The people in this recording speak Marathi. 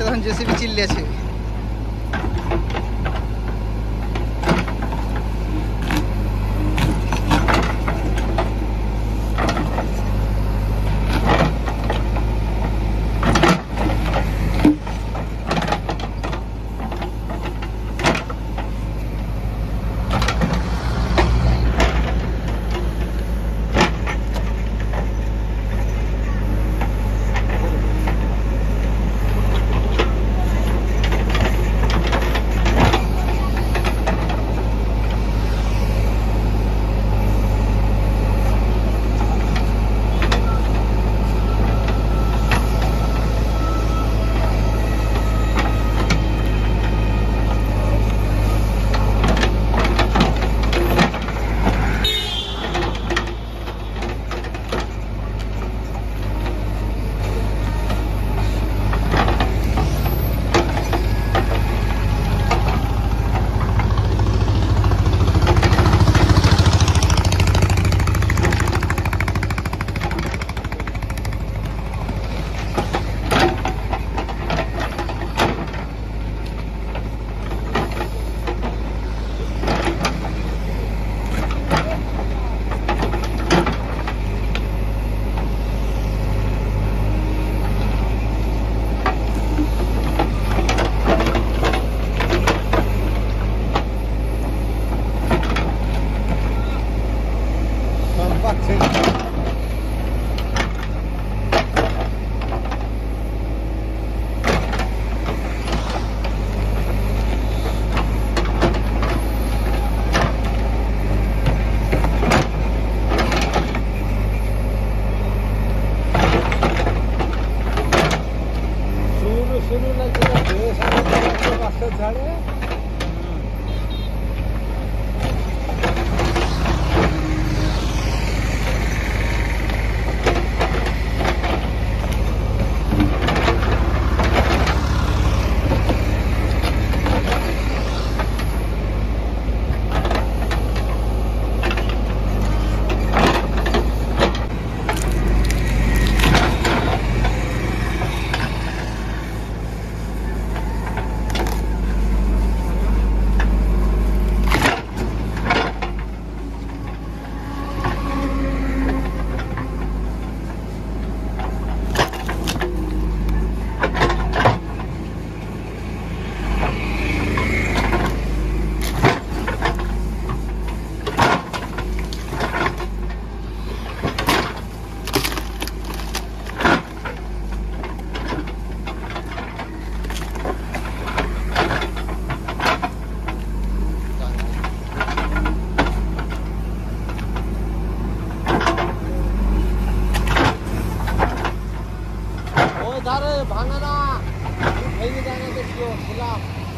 আছে তখন জেসিবি চিল্লে আছে Is that it? Tokio, Schlaf.